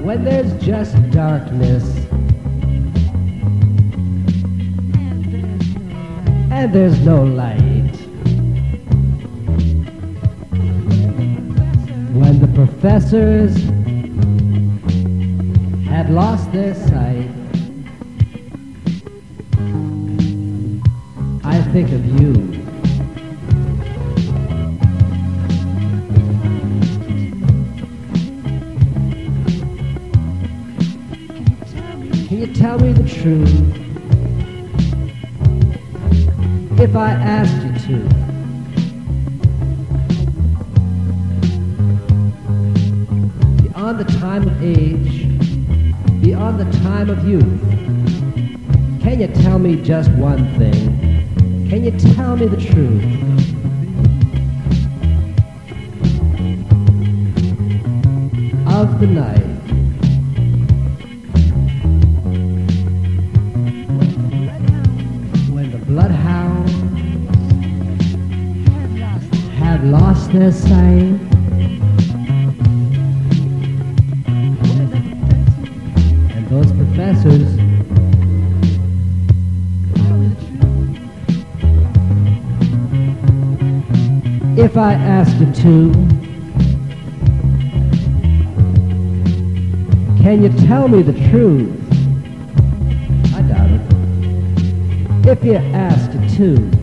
when there's just darkness and there's no light. When the professors had lost their sight, I think of you. Tell me the truth? If I asked you to. Beyond the time of age, beyond the time of youth, can you tell me just one thing? Can you tell me the truth? Of the night. Their sight. And those professors If I asked you to, can you tell me the truth? I doubt it if you asked it to.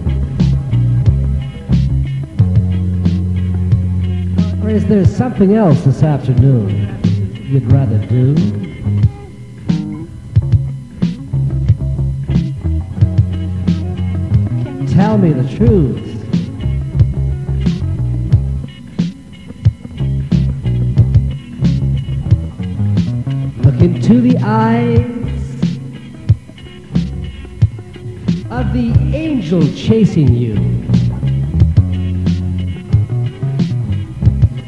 Or is there something else this afternoon you'd rather do? Tell me the truth. Look into the eyes of the angel chasing you.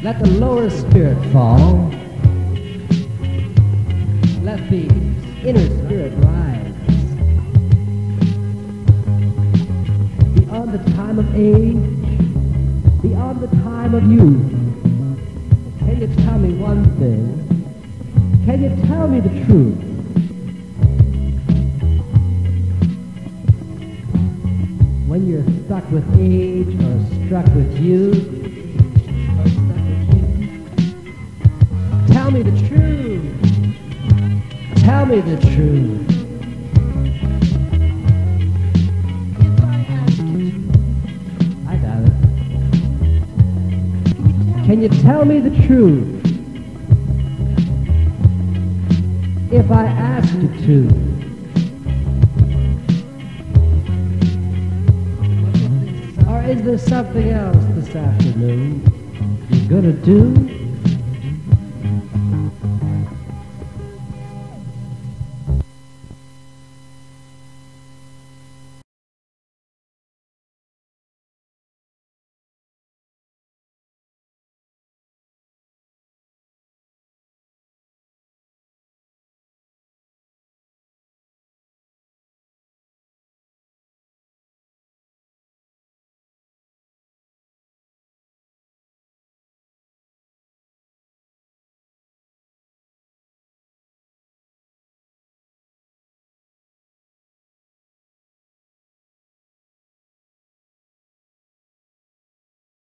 Let the lower spirit fall. Let the inner spirit rise. Beyond the time of age, beyond the time of youth, can you tell me one thing? Can you tell me the truth? when you're stuck with age or struck with youth. Can you tell me the truth? If I ask you to. Or is there something else this afternoon you're gonna do?